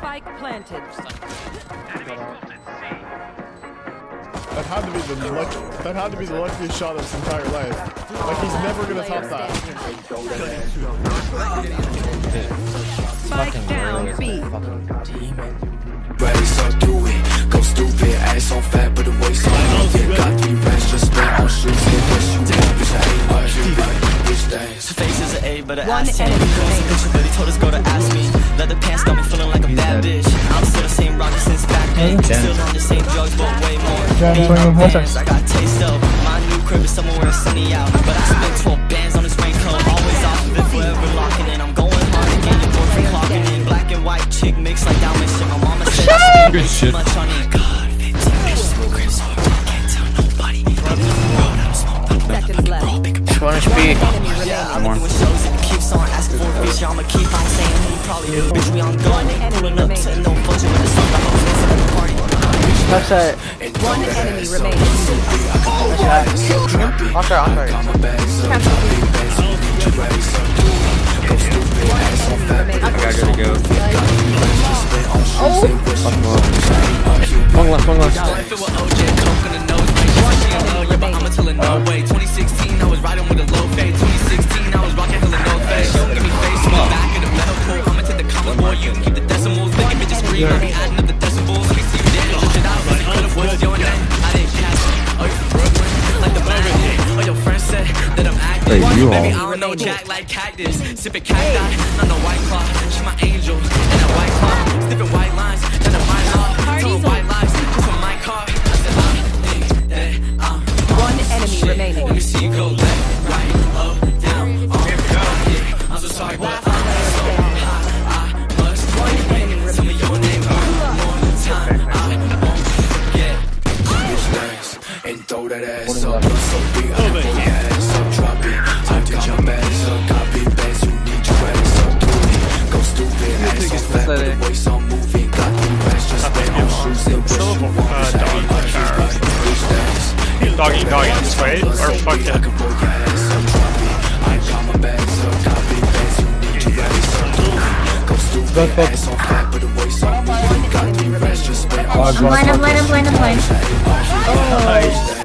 Spike planted. That had to be the luck that had to be the luckiest shot of his entire life. Like he's never gonna top that. Spike down B. Ready, so do it. Go stupid, ass on fat, but the waist on yeah, Got three racks, just spent on shoes. Yeah, guess you want, bitch, I hate my Bitch, days. Her face is an A, but her One ass 10. enemy Girls and bitch, really told us go to ask me. Leather pants got me feeling like since. Still on the same drugs, but way more. Ain't no bands, I got taste of. My new crib is somewhere where it's sunny out. But I spent 12 bands on this raincoat. Always off of it, forever locking in. I'm going hard again, your boyfriend clocking in. Black and white chick mix like Dalmatian. My mama said I spend too much on it. God, 15 bitches the crib, so can't tell nobody. Road, I don't smoke, but Seconds left. One HP. Enemy. I'm doing shows if it keeps on asking for a feature. I'ma keep on saying who probably do. Bitch, we on gun. Ain't pulling up to no function with the Left side. One enemy remaining. Walker, Walker. I gotta go to go. Oh. One left, one left. If it were OJ, coke in the nose, bitch, she in love, yeah, but I'ma tell her no way. 2016, I was riding with a low fade. 2016, I was rocking hella no face. She don't give me face in the back of the metal pool. I'ma take the commas, you can keep the decimals. Making bitches scream, I be adding up the Hey, you Baby. I don't know Jack like cactus. Sipping cacti, not no white claw. She my angel, and that white claw. Sniffing white lines, not a white law. Telling white lies, just on my car. I said, I think that I'm One enemy remaining. let me see you go left, right, up, down, up, yeah. I'm so sorry, but I'm so high. I must One enemy tell me your name one more time. I won't forget. Bitch, days. And throw that ass up. So big, I can ass up. Drop it. I got my bags up. Copy bags, you need your ass up. Do it. Go stupid, ass on fat, but the waist on moving. Got three racks, just spent on shoes. And wish you want, bitch, I hate my Bitch, days. Doggy, doggy, this way, or fuck it. can roll your ass up. Drop it. I got my bags up. Copy bags, you need your ass up. Do it. Go stupid, ass on fat, but the waist on moving. Got three racks, just spent on shoes. Blind, I'm blind, I'm blind, I'm blind. Bitch, days.